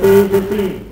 Fourteen forty.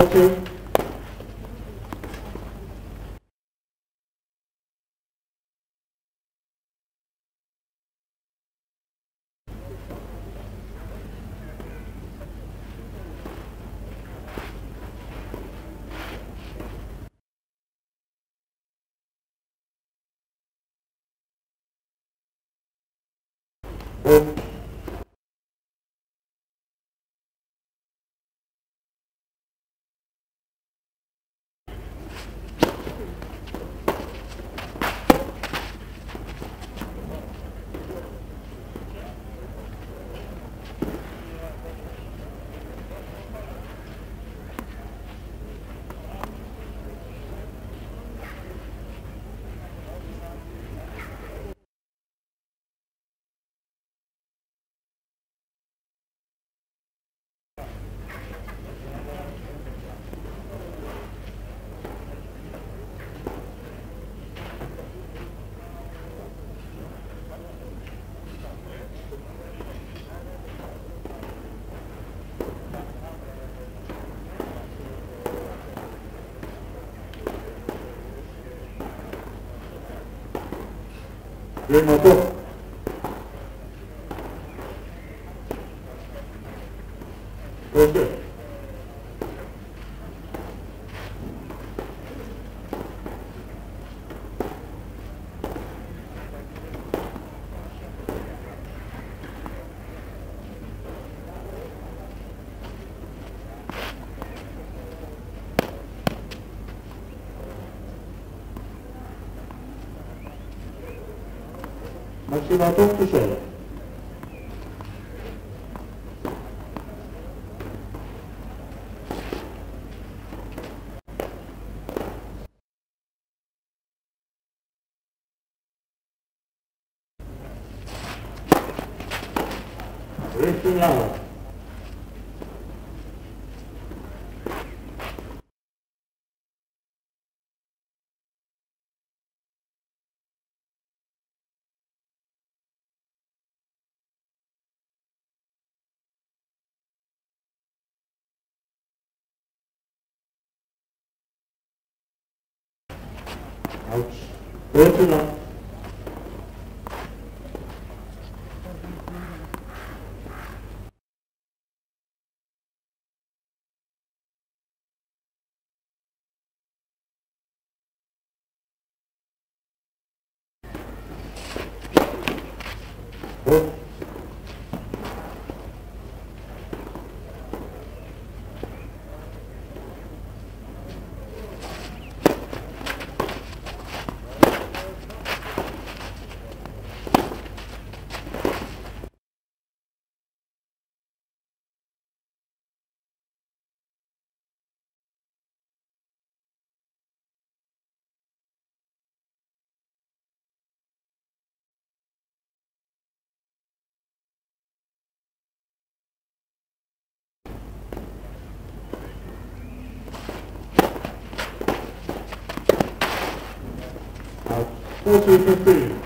Four. les motos. Tidak. Outro não. Ok, perfeito.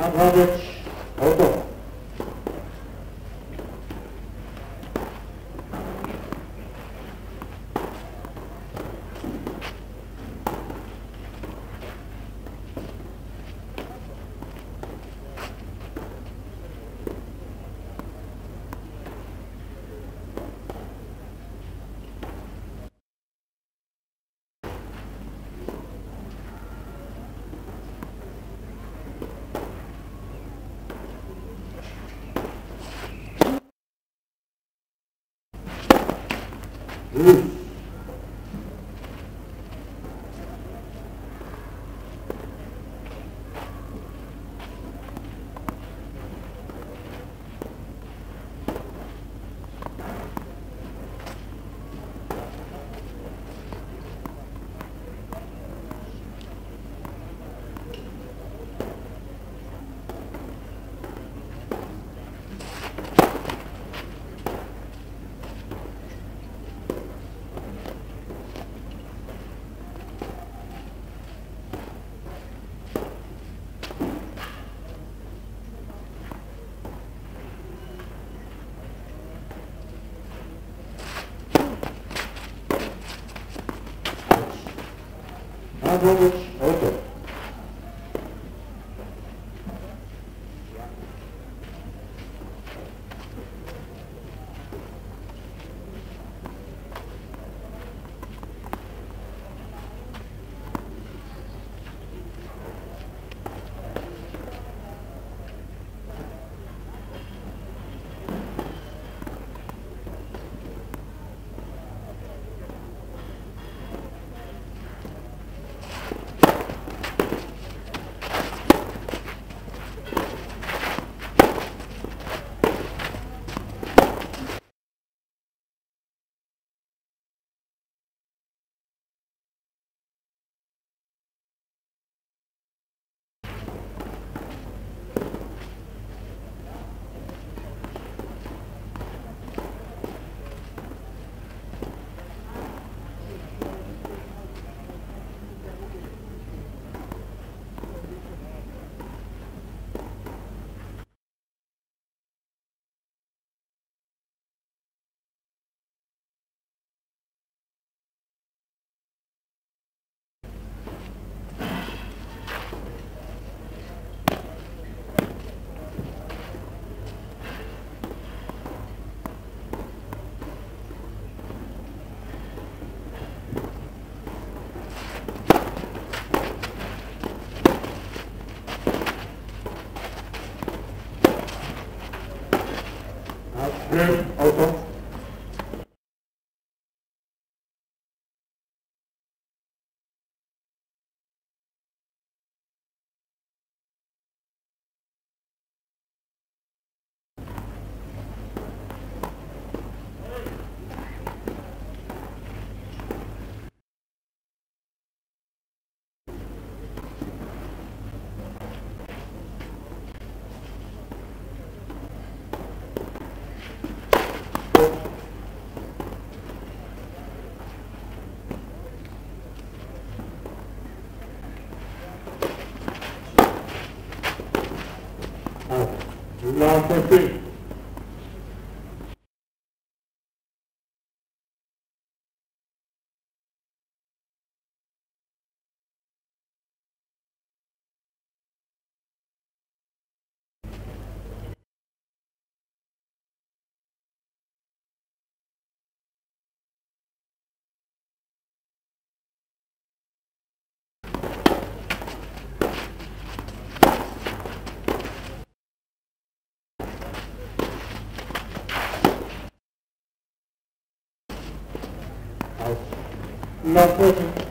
Navrhovič, hotovo. Auto. Loose. Round fifteen. Law no puedo.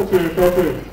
Кстати, коты.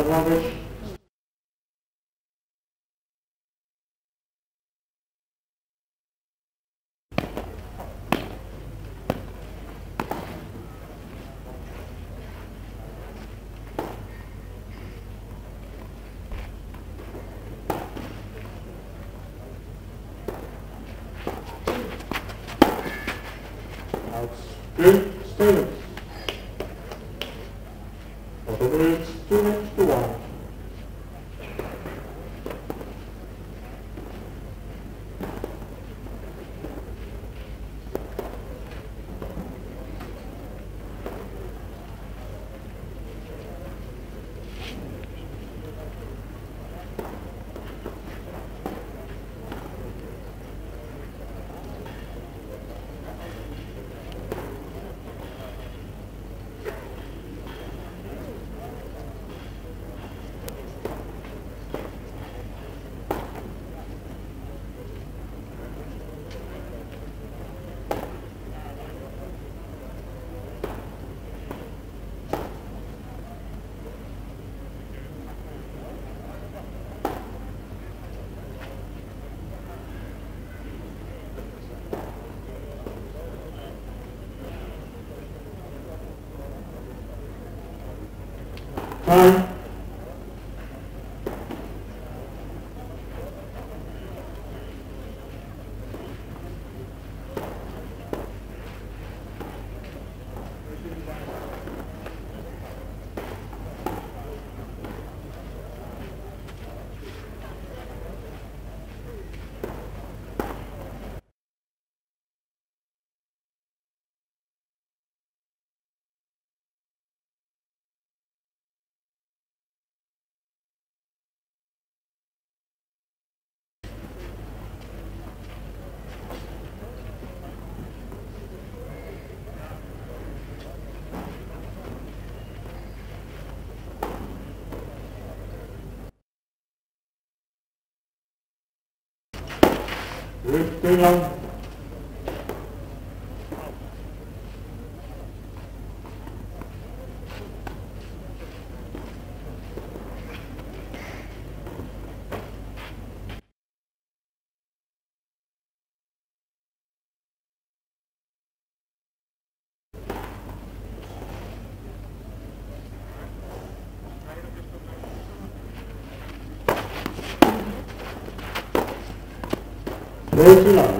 Out, Bye. lip. 我又信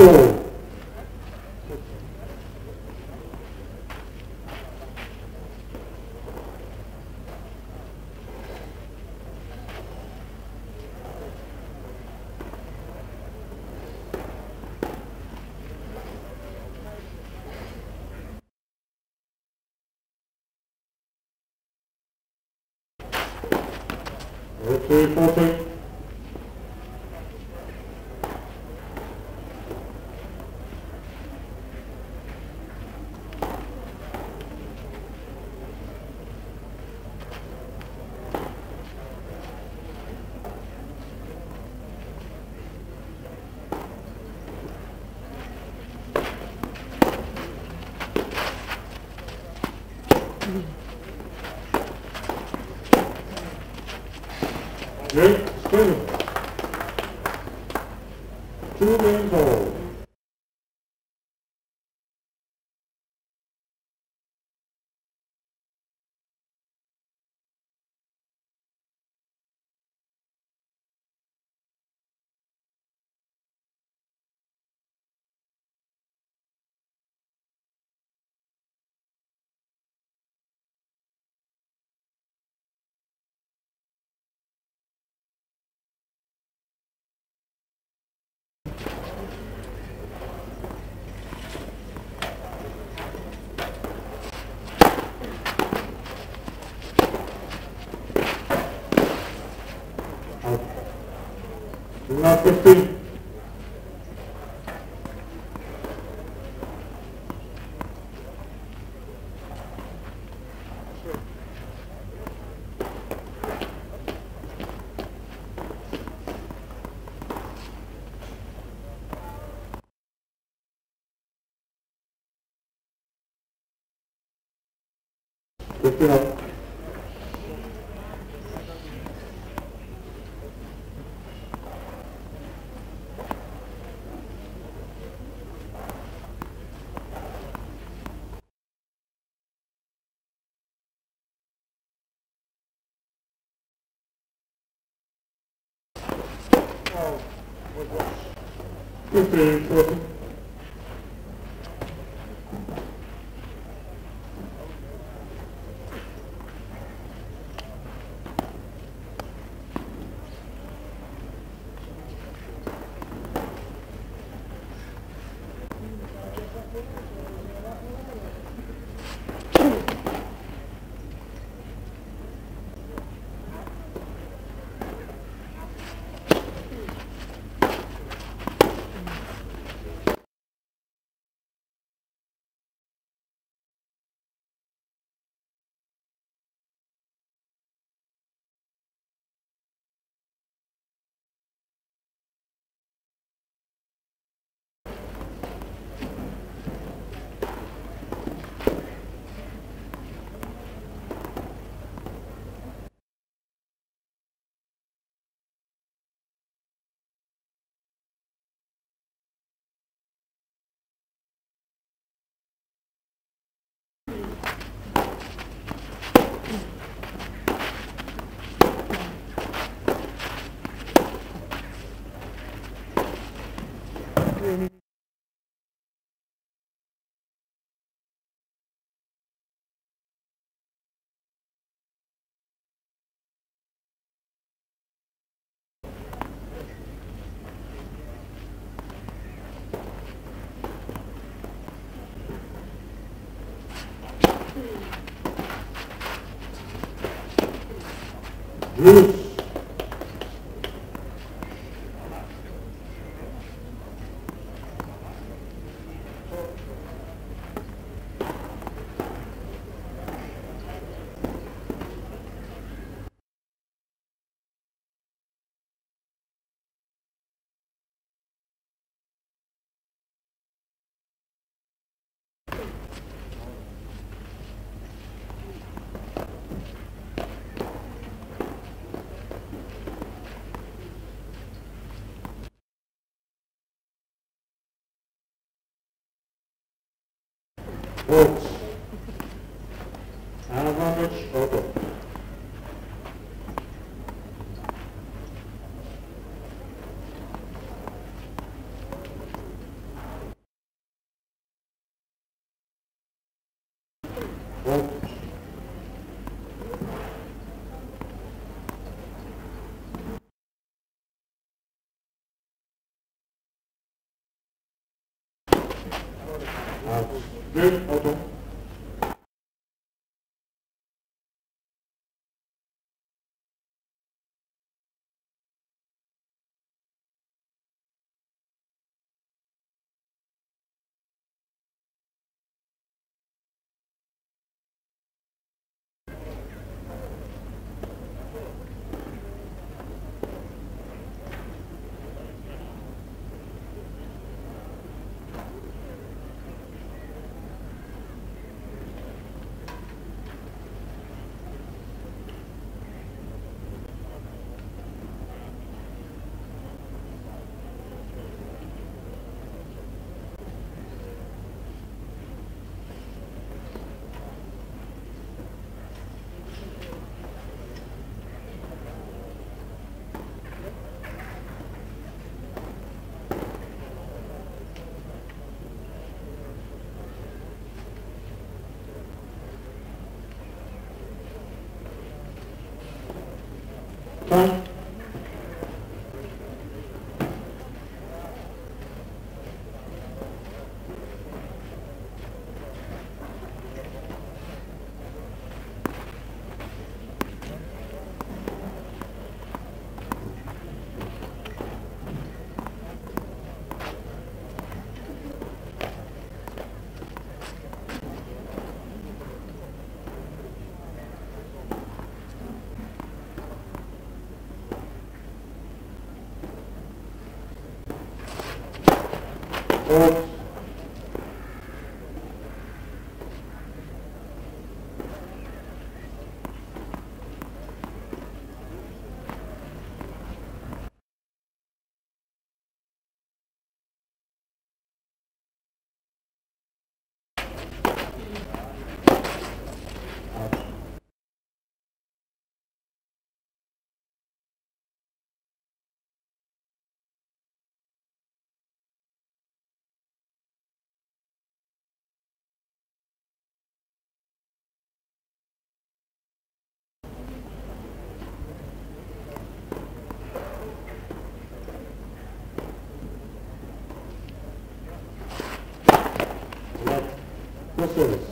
Whoa. Okay, 4.5. Fifteen up. Fifteen, Votes. Advantage, Right? そうです。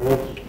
outros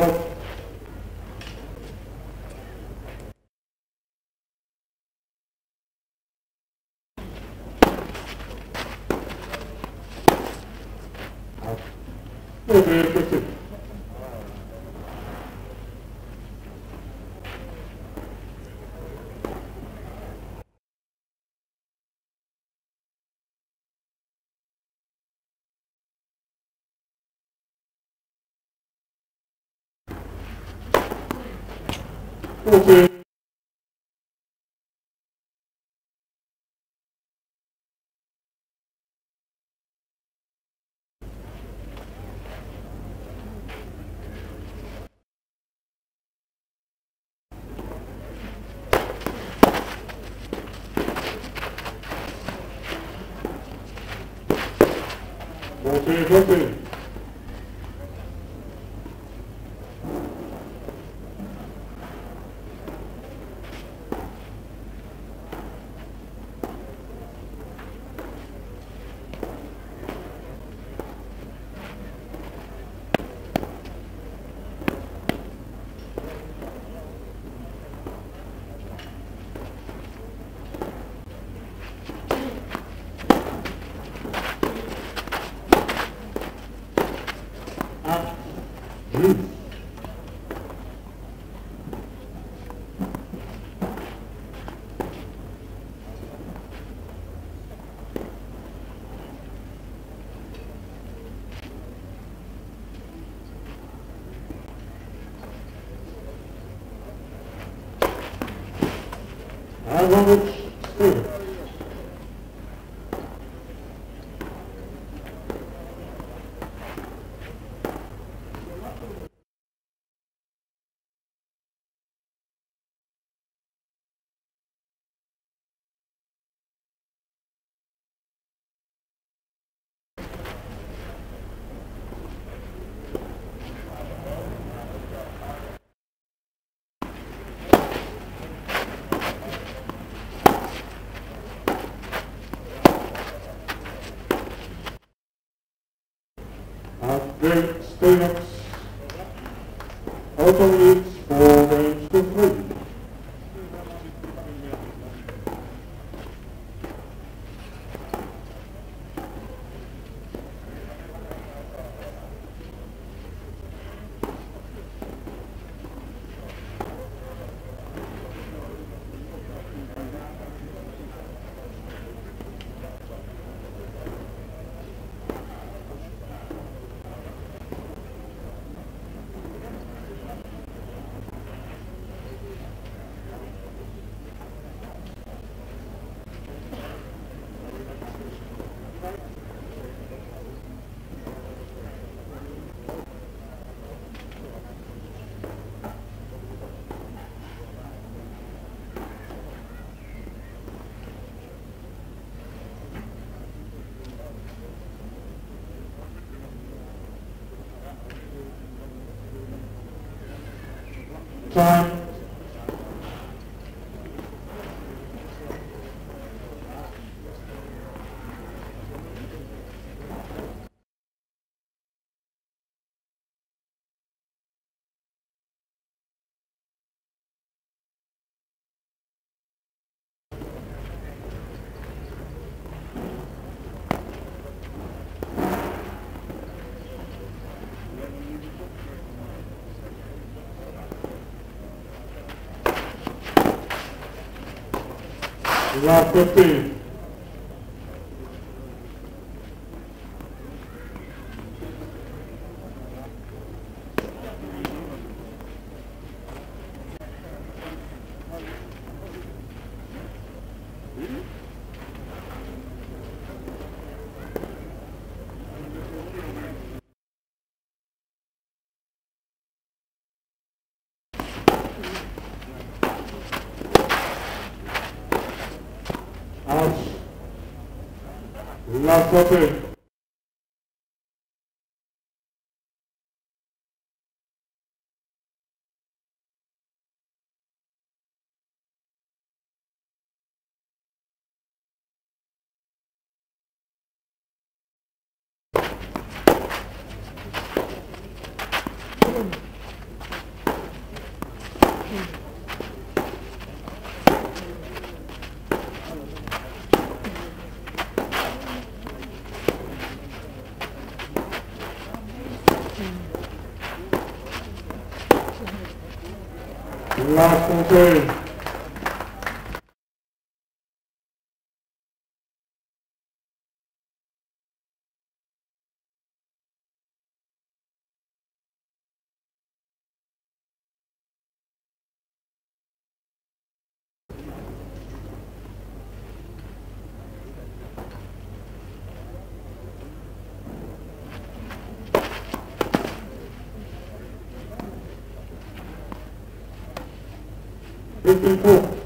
Drop. Out. Okay, fifteen. Okay. Upgrade students. Authom leads for lá La Copenhague. narcote. Thank 嗯ていこう。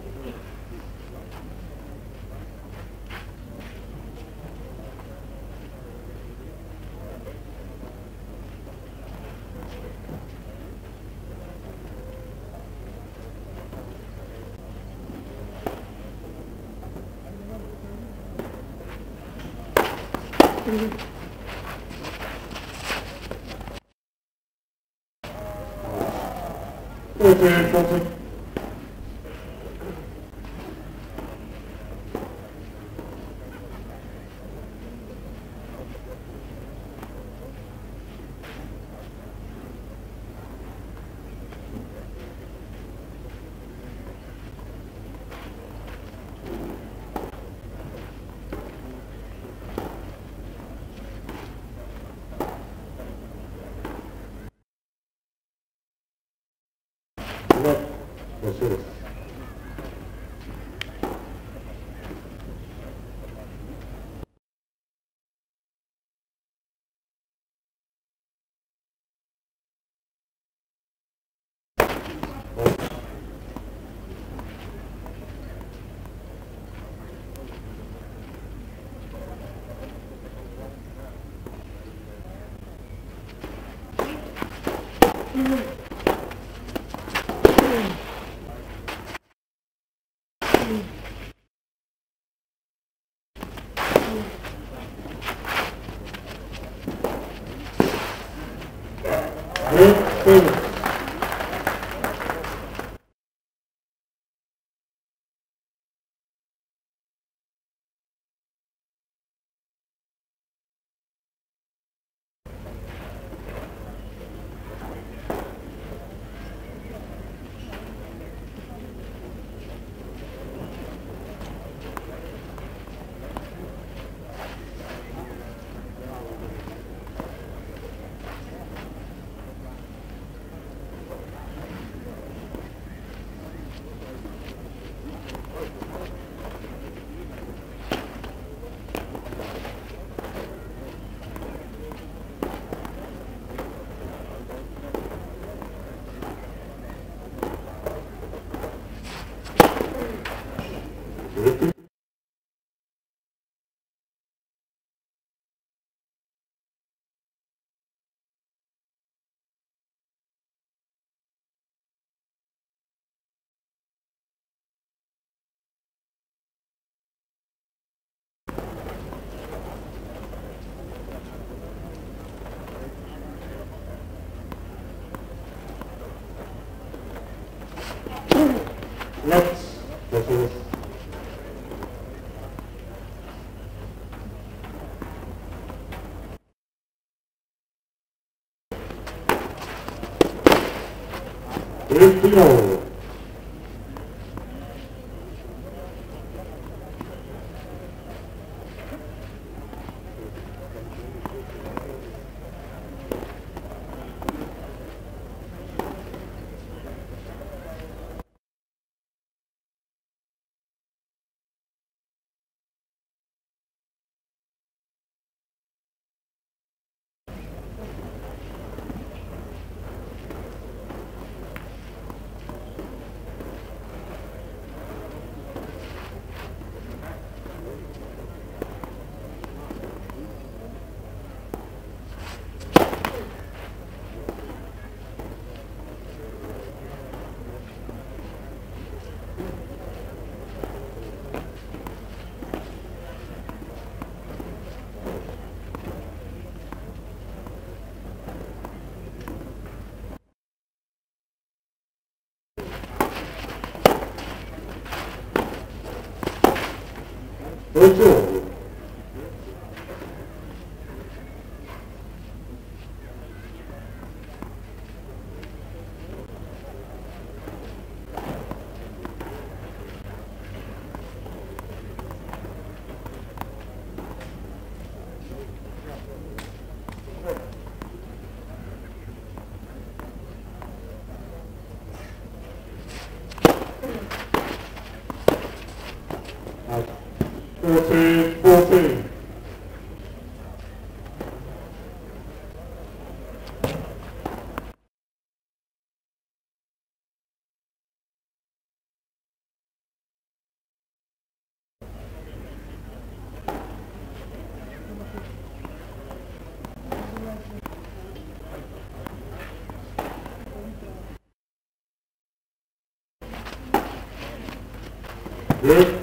Red, Left, Good.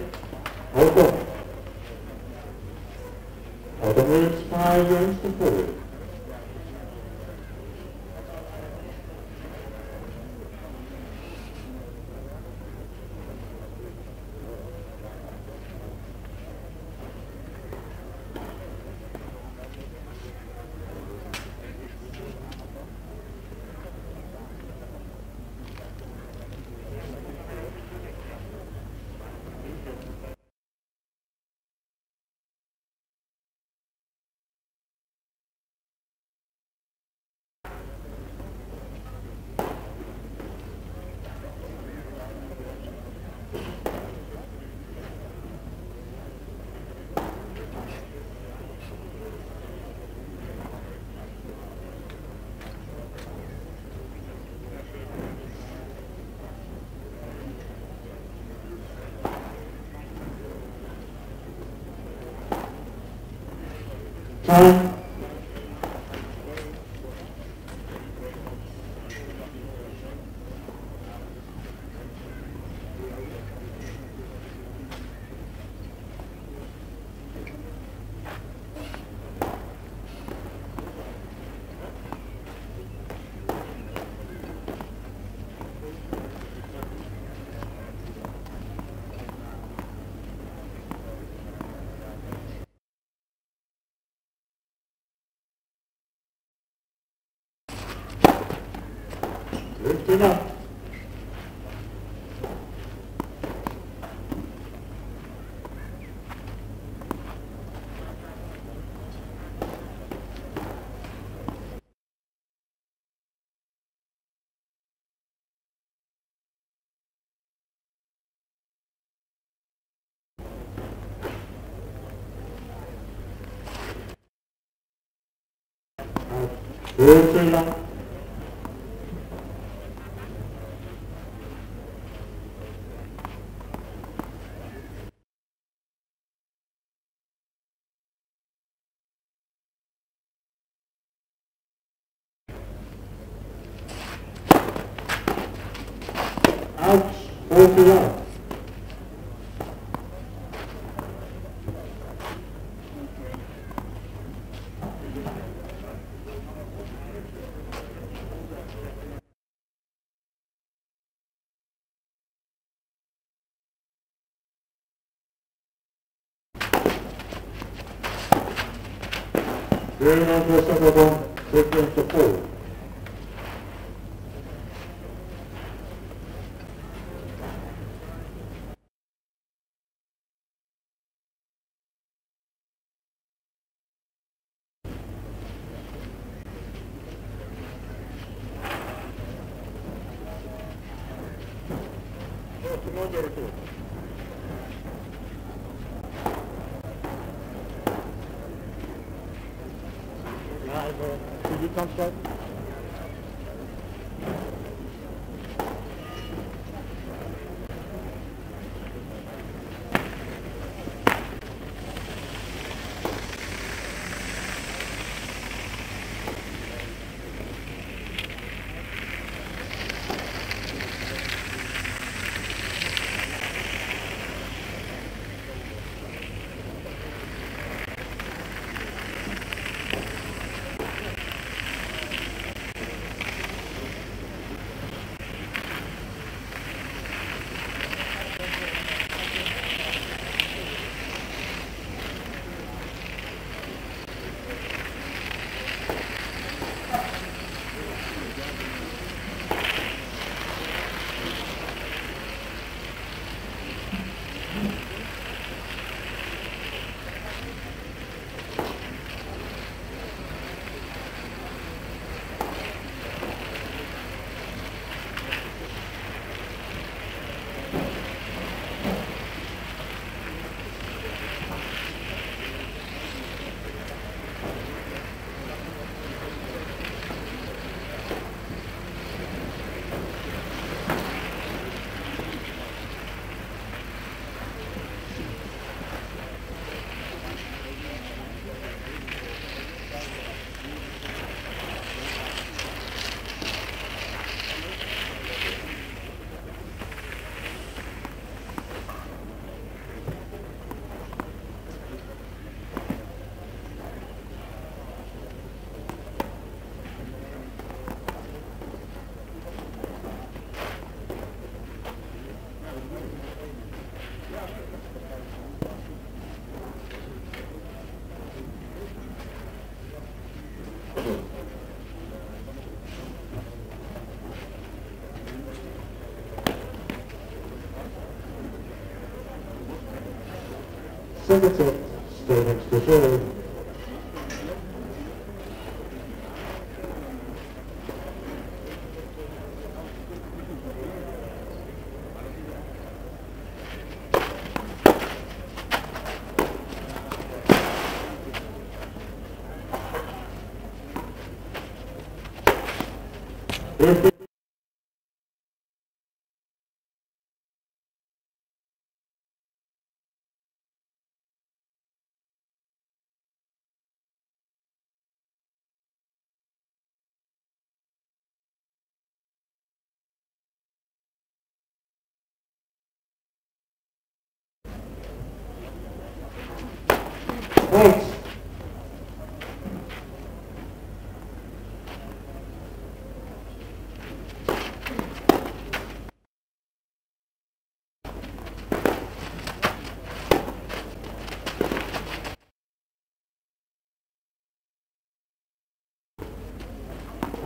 Time. 知道。无知了。Buenas noches. Set, stay next to third.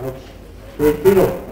noches.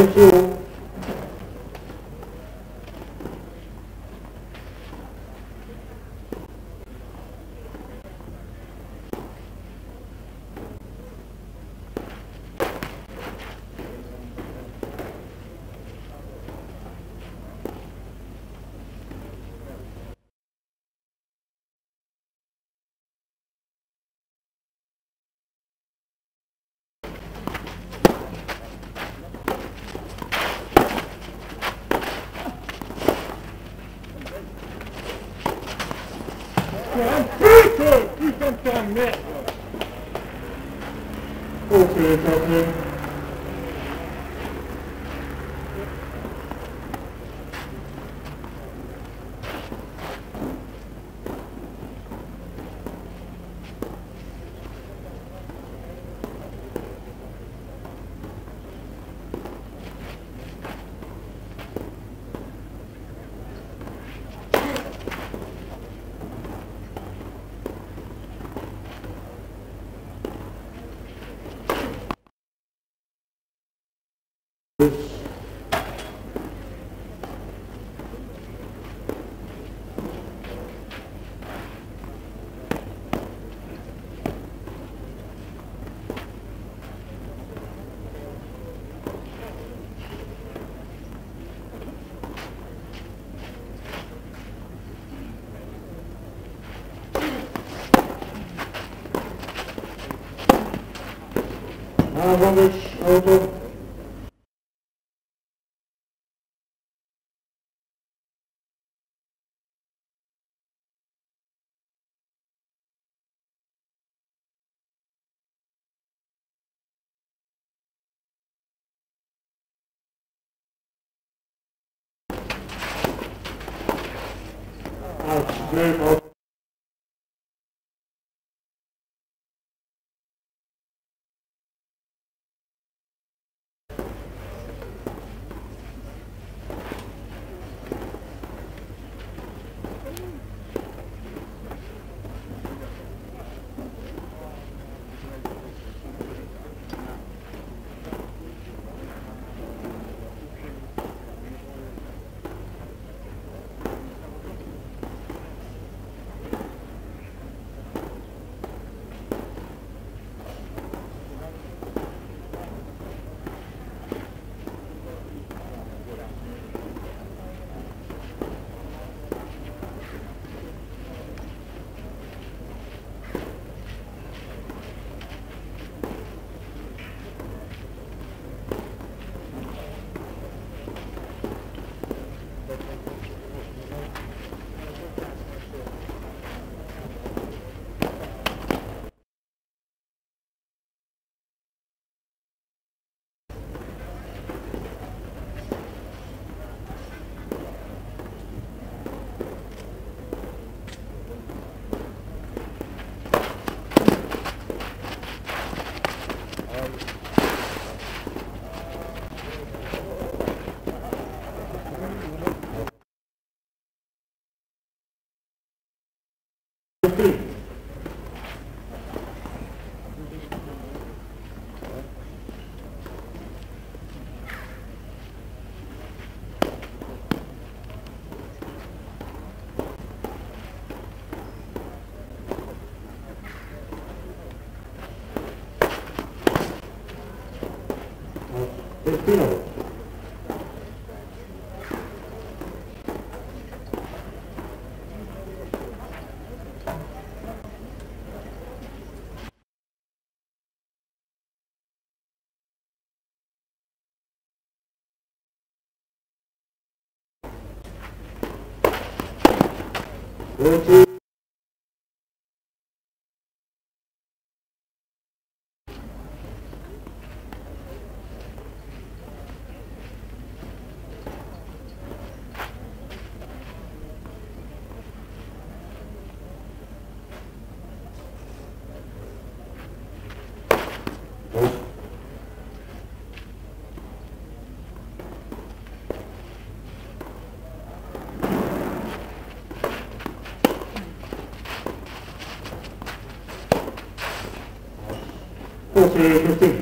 Four two. Now, Roberts, auto. Twenty. Nope. eh,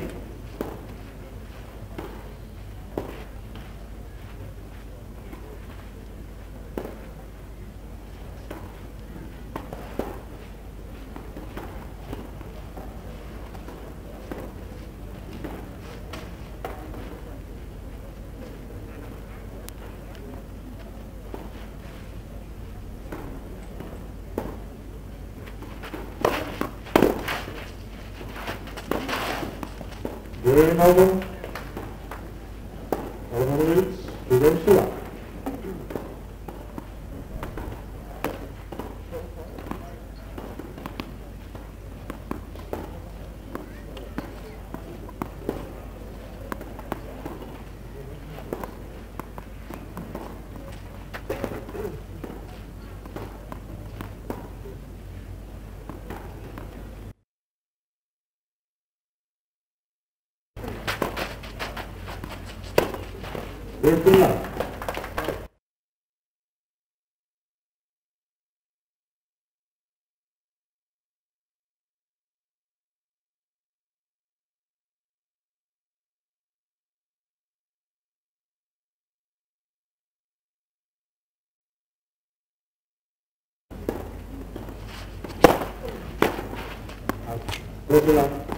来，过去啦。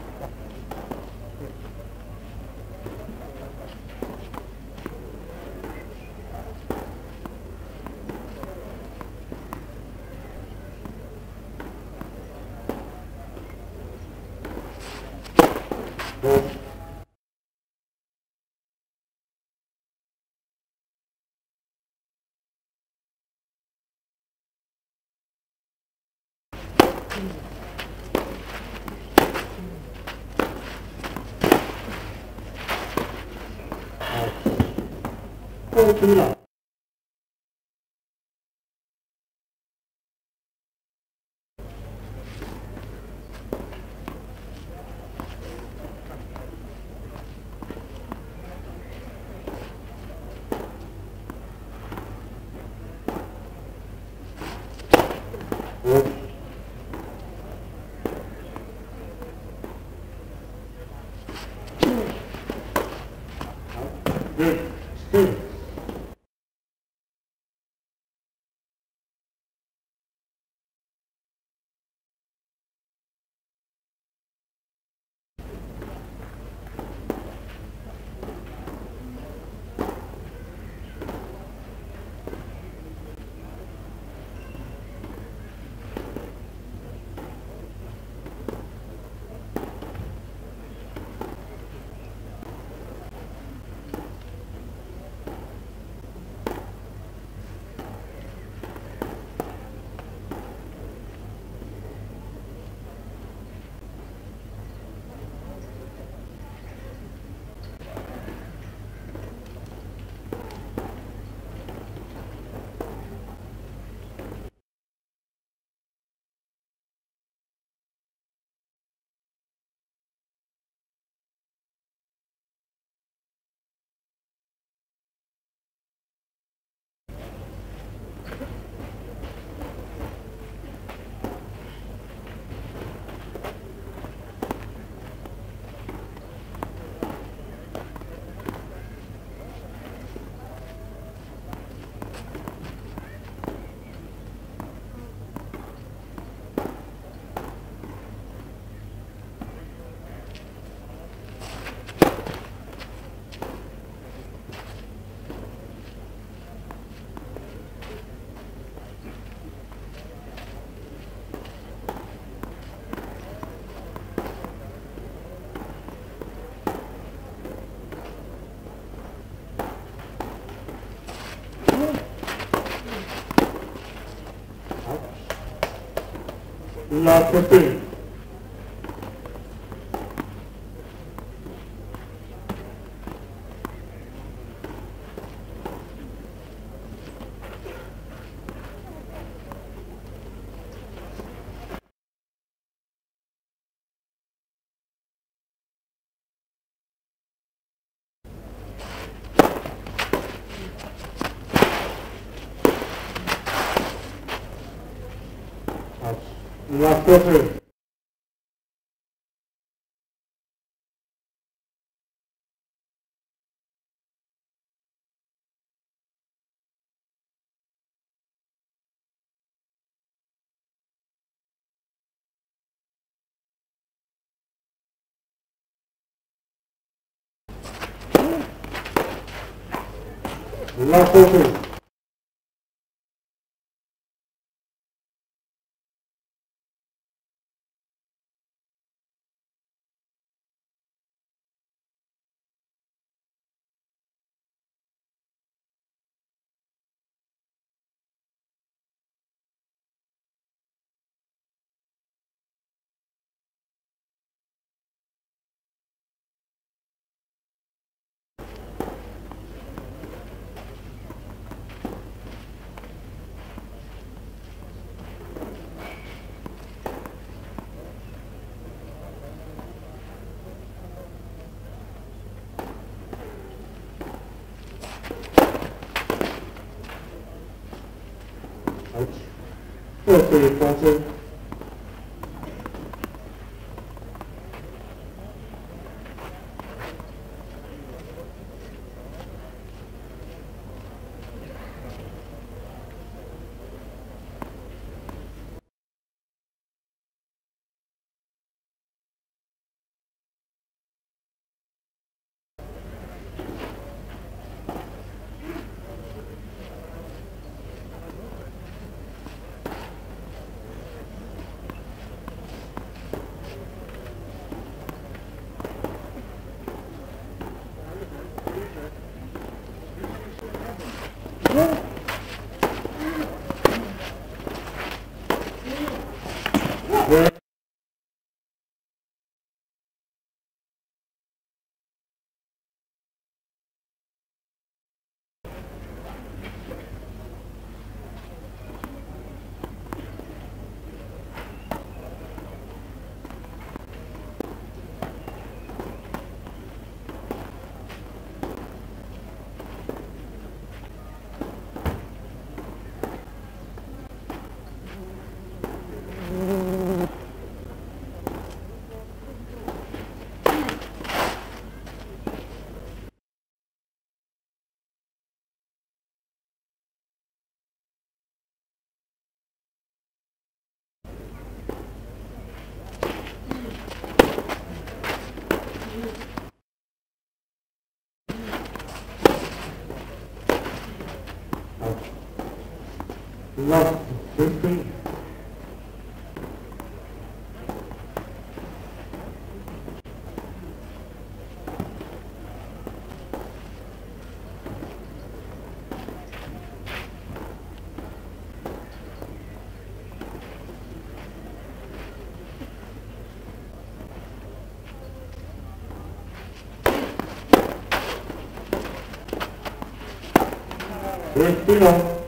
अल्लाह को profe. La. 社会发生 last century Respira.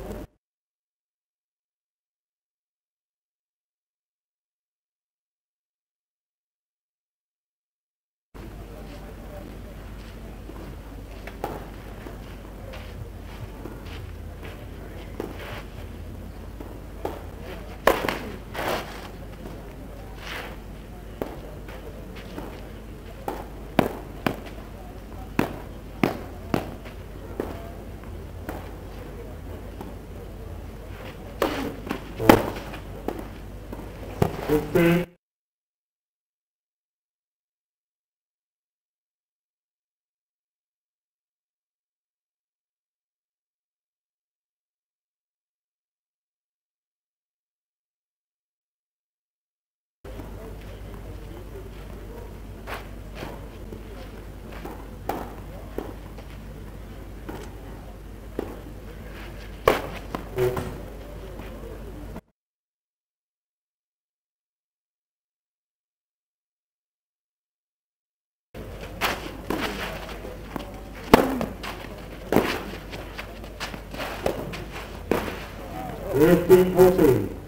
Este es imposible.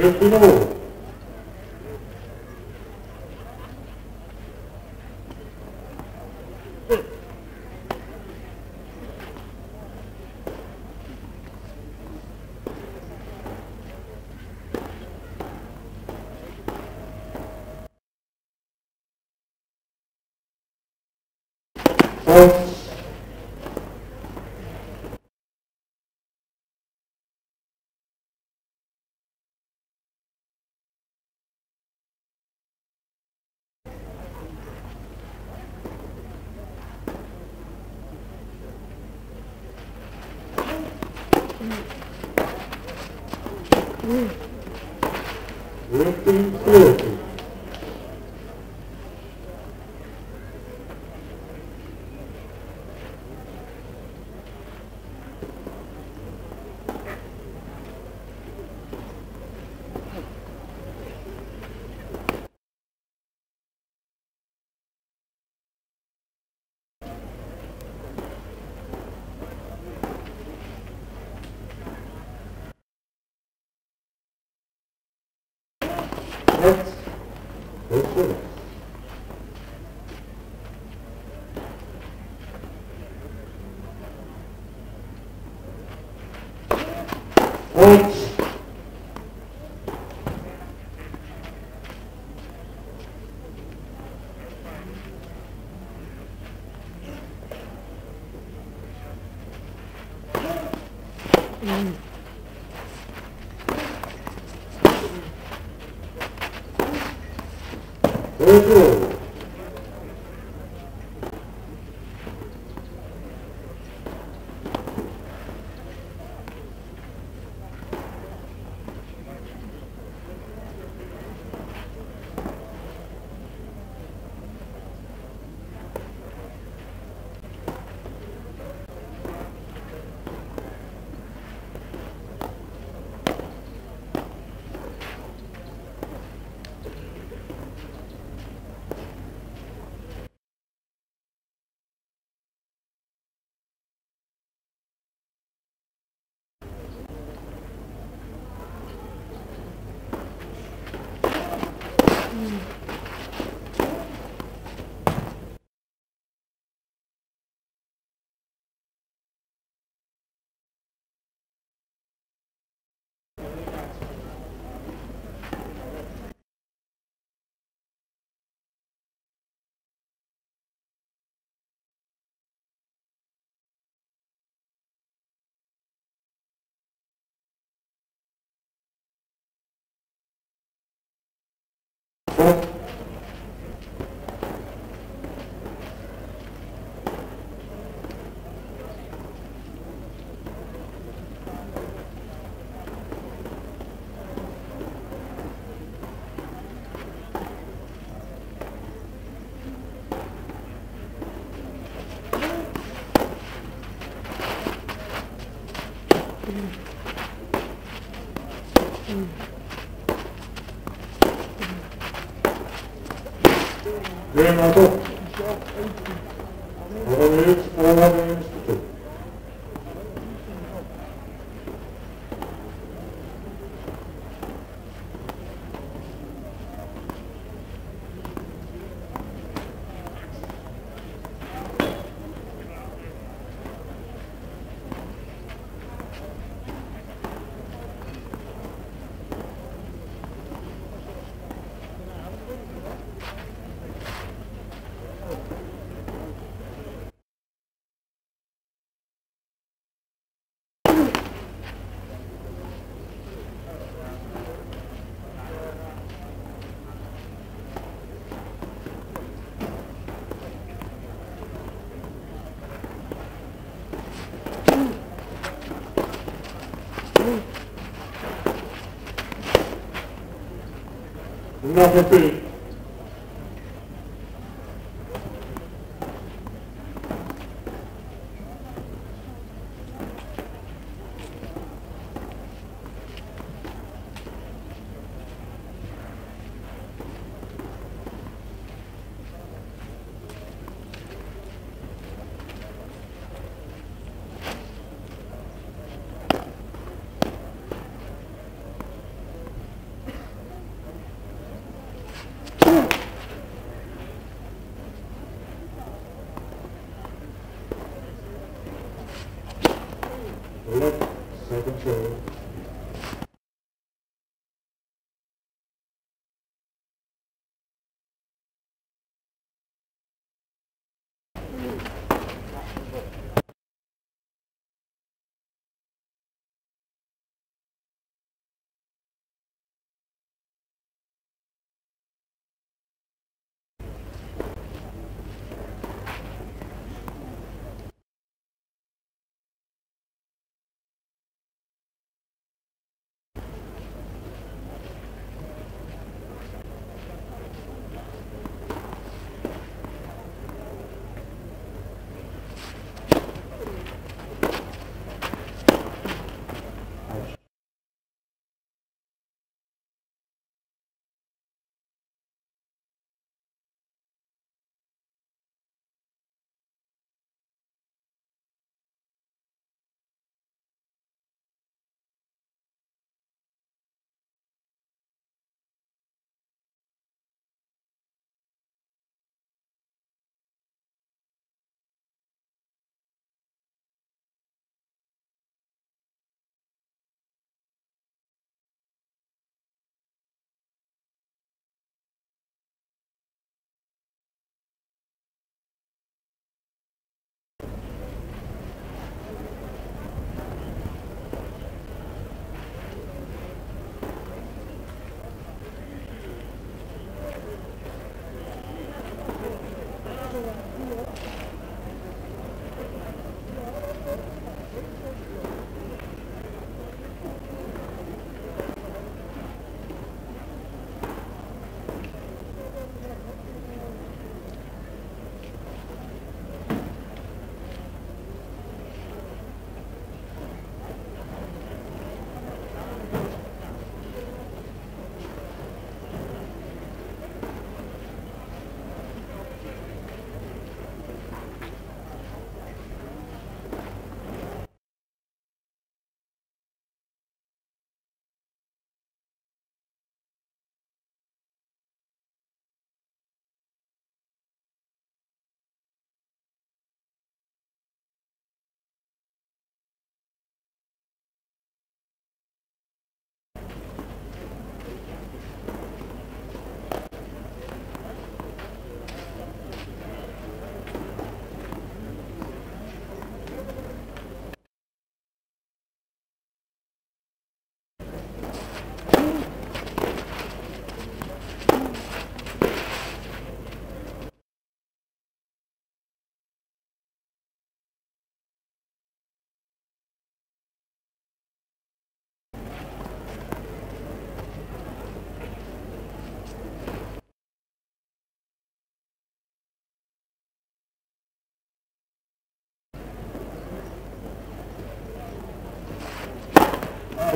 ですうん。うん。Gröna Topp. Number three. Left, for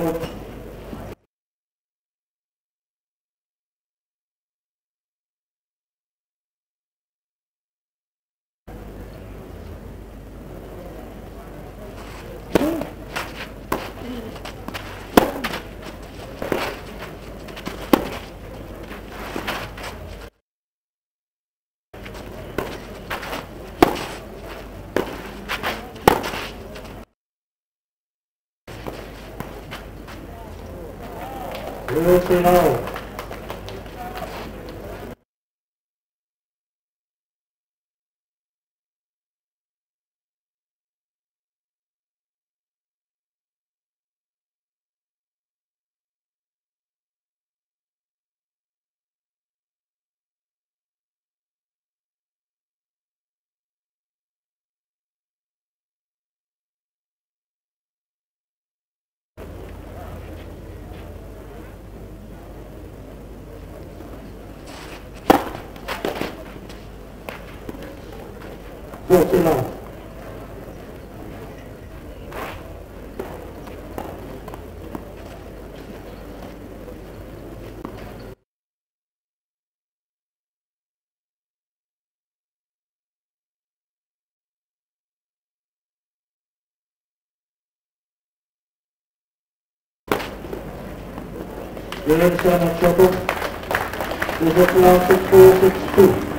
second Hello. Continuar. Ladies and gentlemen, this applause is for the school.